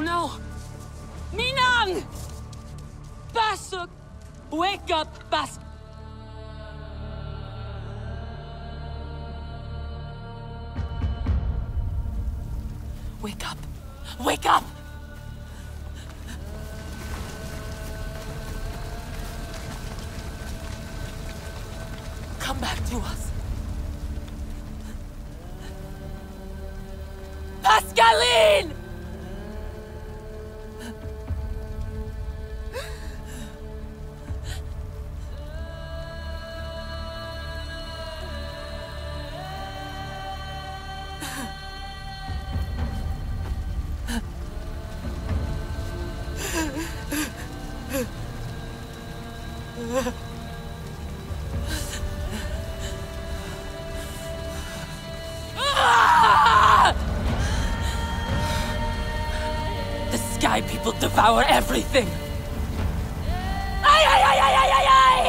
Oh, Basang! Basuk! Wake up, Bas... Wake up! Wake up! Come back to us. Pascaline! The Sky People devour everything! Ay, ay, ay, ay, ay, ay, ay!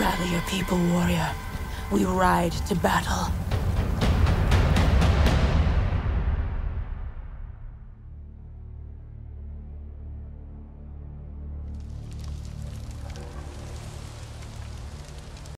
Rally your people, warrior. We ride to battle.